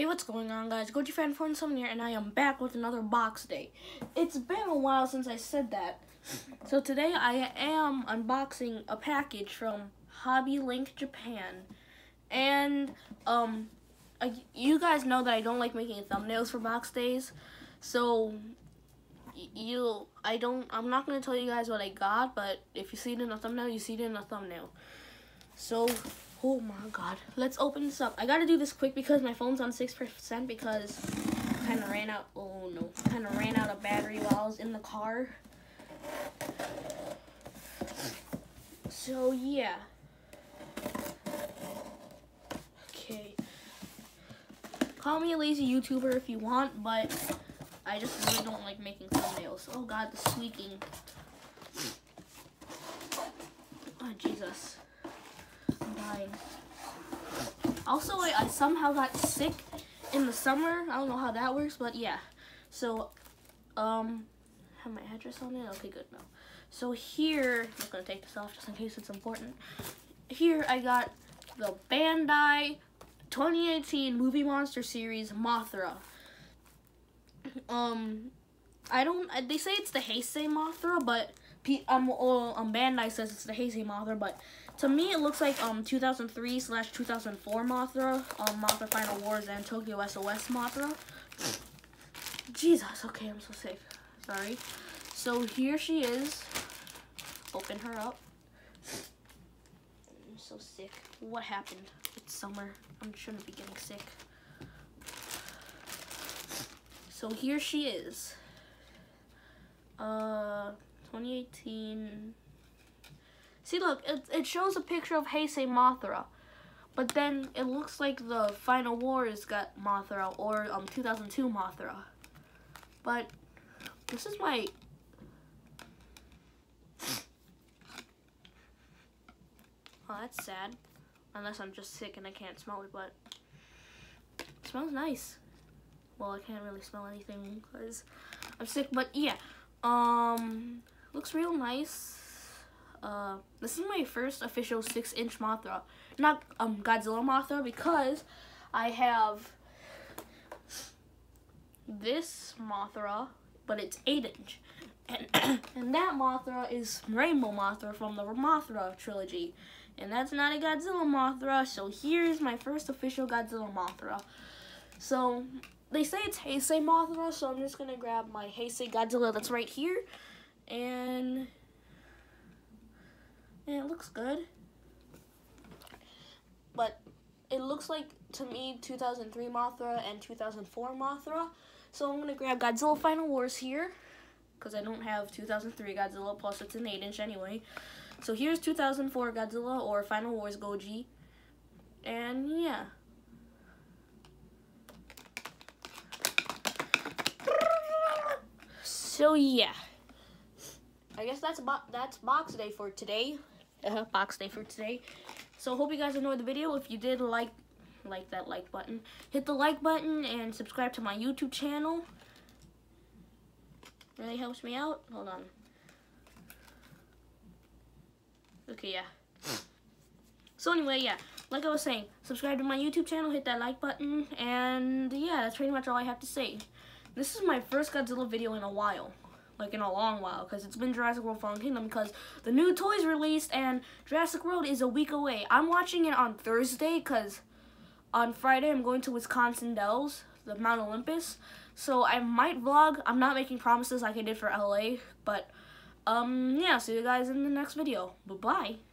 Hey, what's going on, guys? Goji Fan for Insomnia, and I am back with another box day. It's been a while since I said that. So today I am unboxing a package from Hobby Link Japan. And, um, I, you guys know that I don't like making thumbnails for box days. So, you, I don't, I'm not going to tell you guys what I got, but if you see it in a thumbnail, you see it in a thumbnail. So, Oh my god. Let's open this up. I gotta do this quick because my phone's on 6% because I kind of ran out. Oh no. kind of ran out of battery while I was in the car. So yeah. Okay. Call me a lazy YouTuber if you want, but I just really don't like making thumbnails. Oh god, the squeaking. Oh Jesus dying. Also, I, I somehow got sick in the summer. I don't know how that works, but yeah. So, um, have my address on it? Okay, good, no. So here, I'm gonna take this off just in case it's important. Here I got the Bandai 2018 Movie Monster Series Mothra. Um, I don't, they say it's the Heisei Mothra, but P, um, um, Bandai says it's the Heisei Mothra, but to me it looks like um 2003 slash 2004 Mothra, um, Mothra Final Wars and Tokyo SOS Mothra. Jesus, okay, I'm so sick. Sorry. So here she is. Open her up. I'm so sick. What happened? It's summer. I shouldn't be getting sick. So here she is. Uh, 2018. See, look, it, it shows a picture of Heisei Mothra. But then it looks like the Final Wars got Mothra or um 2002 Mothra. But this is my Oh, that's sad. Unless I'm just sick and I can't smell it, but it smells nice. Well, I can't really smell anything because I'm sick, but yeah. Um, looks real nice. Uh, this is my first official 6-inch Mothra. Not um, Godzilla Mothra because I have this Mothra, but it's 8-inch. And, and that Mothra is Rainbow Mothra from the Mothra trilogy. And that's not a Godzilla Mothra, so here's my first official Godzilla Mothra. So, they say it's Heisei Mothra, so I'm just to grab my Heisei Godzilla that's right here. And looks good. But it looks like, to me, 2003 Mothra and 2004 Mothra. So I'm going to grab Godzilla Final Wars here, because I don't have 2003 Godzilla, plus it's an 8-inch anyway. So here's 2004 Godzilla, or Final Wars Goji. And yeah. So yeah. I guess that's about that's box day for today uh, box day for today. So hope you guys enjoyed the video. If you did, like like that like button. Hit the like button and subscribe to my YouTube channel. Really helps me out. Hold on. Okay, yeah. So anyway, yeah, like I was saying, subscribe to my YouTube channel, hit that like button, and yeah, that's pretty much all I have to say. This is my first Godzilla video in a while like in a long while because it's been Jurassic World Fallen Kingdom because the new toys released and Jurassic World is a week away. I'm watching it on Thursday because on Friday I'm going to Wisconsin Dells, the Mount Olympus. So I might vlog. I'm not making promises like I did for LA, but um yeah, see you guys in the next video. Bye-bye.